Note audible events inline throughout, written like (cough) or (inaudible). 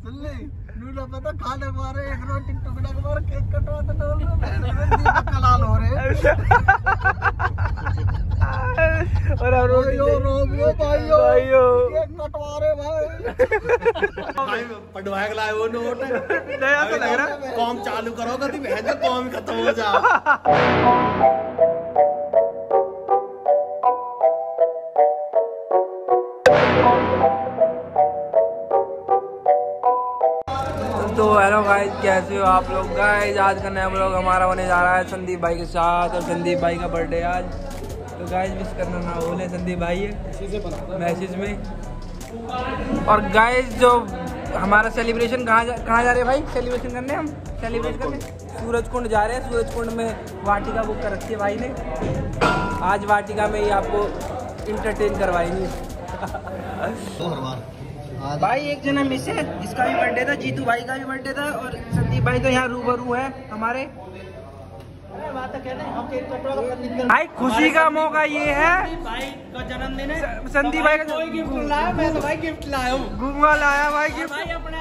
सुन ले नूना पता खाने मारे एक रोटी टुकड़ा के मारे केक कटवा तो डोल दीपक कलाल हो रहे और हम लोग भाइयों रोमियो भाइयों भाइयों। केक कटवा रहे भाई। भाई के लाए वो नोट। नया तो लग रहा है। चालू करो कभी बहन का खत्म हो जा। गाइस कैसे हो आप लोग? गाइस आज का नया ब्लॉग हमारा होने जा रहा है संदीप भाई के साथ और संदीप भाई का बर्थडे आज। तो गाइस मिस करना ना भूले संदीप भाई मैसेज में। और गाइस जो हमारा सेलिब्रेशन कहाँ जा कहाँ जा रहे हैं भाई? सेलिब्रेशन करने हम? सेलिब्रेट करने? सूरज कुंड जा रहे हैं। सूरज कुंड में वाटिका बुक कर रखी है भाई ने। आज वाटिका में ही आपको इंटरटेन करवाएँगे। (laughs) भाई एक जना मिस है जिसका भी बर्थडे था जीतू भाई का भी बर्थडे था और संदीप भाई तो यहाँ रूबरू है हमारे। भाई खुशी का मौका ये है। भाई का जन्मदिन है संदीप भाई का कोई गिफ्ट लाया मैं तो भाई गिफ्ट लाया हूँ। घूमा लाया भाई गिफ्ट भाई अपने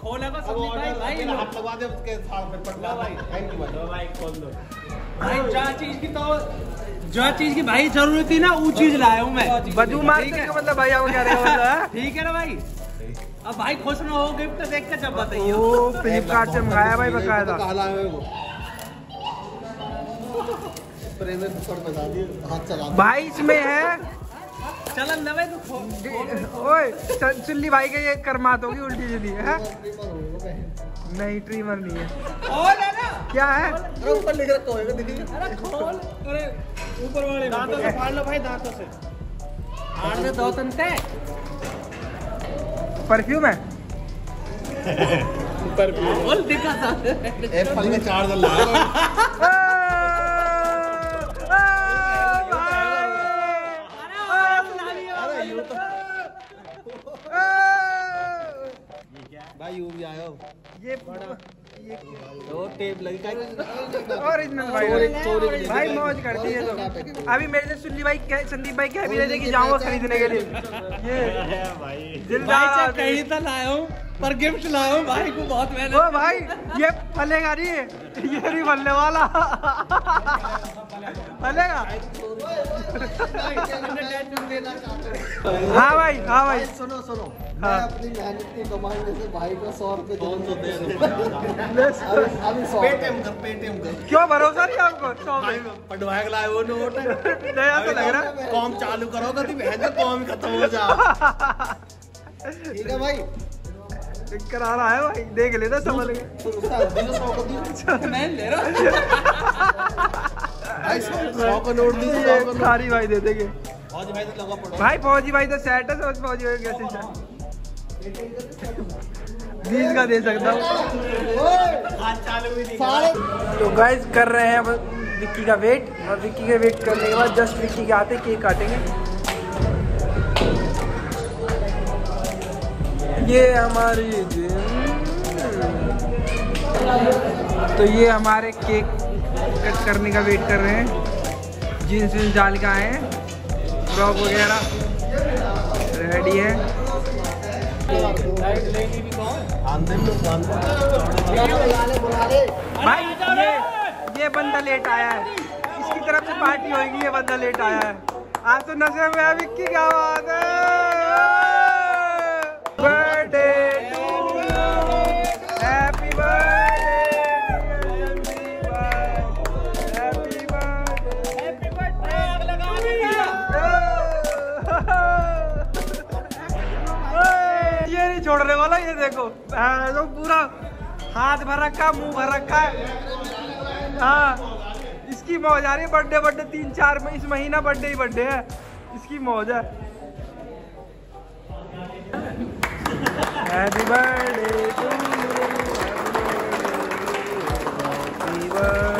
खोला का संदीप भाई भाई आप लगवा दे उसके साथ में पटवा भाई थैंक यू भाई। भाई खोल दो। भाई जो चीज़ की तो जो चीज़ की भाई ज़रूरत थी ना वो चीज़ लाया हूँ मैं। बदू मार है? मतलब भाई आपको क्या रहेगा ठीक है ना भाई? अब भाई खुश ना हो गिफ्ट देख के जब बताइए। वो फ्लिपकार्ट से मंगाया भाई बकायदा। काला है वो। प्रेम में पकड़ बता दिए हाथ चला भाई इसमें है चलन ना भाई तू ओए चुल्ली भाई के ये करमात होगी उल्टी सीधी है? नहीं ट्रीमर नहीं है। खोल है ना क्या है अरे ऊपर लिख रखा होगा देखिए अरे खोल अरे ऊपर वाले दांतों से फाड़ लो भाई दांतों से फाड़ दे दो तंते परफ्यूम है बोल दिखा था एक फल में चार दल अरे तो भाई यू भी आयो। ये ये वो टेप लगी का ओरिजिनल भाई भाई मौज कर दी है तो अभी मेरे से सुल्ली भाई संदीप भाई कह भी रहे थे कि जाऊँगा खरीदने के लिए। ये (laughs) भाई चाहे कहीं तो लाया हूँ। पर गिफ्ट लाओ भाई को बहुत मेहनत ओ भाई ये फलेगा नहीं ये नहीं फलने वाला। फलेगा? हाँ भाई हाँ भाई। सुनो सुनो। हाँ। अपनी मेहनत की कमाई से भाई को सौ रुपए कर क्यों भरोसा नहीं आपको? सौ भाई लाए वो नोट। (laughs) नया तो लग रहा है कॉम चालू कॉम खत्म हो जा। ठीक है भाई। करा रहा है भाई देख लेना समझ गए। को सारी भाई दे देंगे। भाई तो लगा पड़ो। भाई फौजी भाई तो सेट है समझ फौजी भाई कैसे बीस का दे सकता हूँ। हाथ चालू भी नहीं साढ़े तो गाइस कर रहे हैं विक्की का वेट और विक्की का वेट करने के बाद जस्ट विक्की के आते केक काटेंगे। ये हमारी तो ये हमारे केक कट करने का वेट कर रहे हैं। जीन्स जीन्स डाल के आए हैं। फ्रॉक वगैरह रेडी है। भाई, ये ये बंदा लेट आया है। इसकी तरफ़ से पार्टी होगी ये बंदा लेट आया है। आज तो नशे में है, विक्की, क्या है। छोड़ने वाला ये देखो। हाँ, तो पूरा हाथ भर रखा मुँह भर रखा। है इसकी मौज आ रही है बर्थडे बर्थडे तीन चार में इस महीना बर्थडे ही बर्थडे है। इसकी मौज है। Happy birthday happy birthday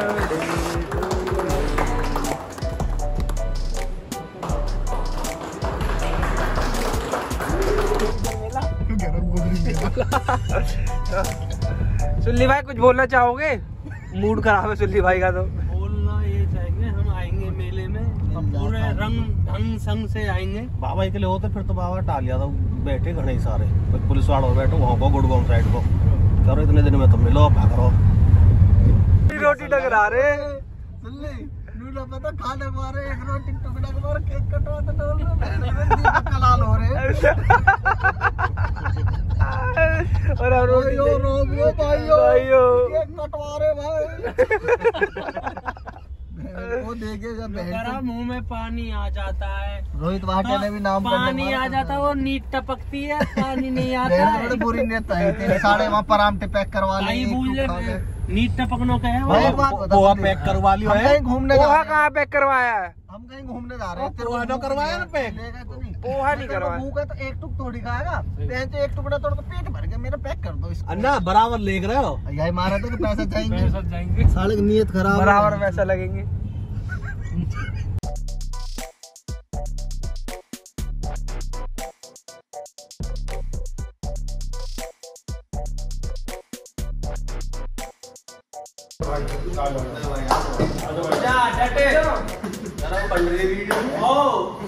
Sulli भाई कुछ बोलना चाहोगे? मूड खराब है सुल्ली भाई का तो। बोलना ये चाहिए हम आएँगे मेले में। अब पूरे रंग संग संग से आएँगे। बाबा के लिए होते फिर तो बाबा टाल लिया था बैठे घने ही सारे। पुलिस वाले बैठो वहाँ को गुड़गांव साइड को। करो इतने दिन में तो मिलो भाग करो। रोटी टकरा रे सुन ले नूना पता खाने मारे एक रोटी टुकड़ा को मारे केक कटवा तो डोल रहे बहन में लाल हो रहे और हम रोटी भाइयों रोमियो भाइयों भाइयों। केक कटवा रहे भाई वो देखे जब करा बहन मुँह में पानी आ जाता है। रोहित भाटिया ने भी नाम पानी आ जाता है वो नीट टपकती है पानी नहीं (laughs) आता है बड़ी बुरी नेता है तेरे साढ़े वहाँ पर आमटे पैक करवा ले टुक नीट टपकनो का है। पैक करवा लियो है घूमने जा पोहा रहे हैं। कहाँ पैक करवाया है? हम कहीं घूमने जा रहे हैं। पोहा तो करवाया ना पैक। तो पोहा नहीं तेरे करवाया। भूख तो एक टुक थोड़ी खाएगा। से एक टुकड़ा तोड़ के पेट भर के मेरा पैक कर दो इसको। अन्ना बराबर लेख रहे हो यही मारा था कि पैसे जाएँगे। पैसा जाएँगे। साले की नीयत खराब बराबर पैसा लगेंगे। (laughs) डटे ओ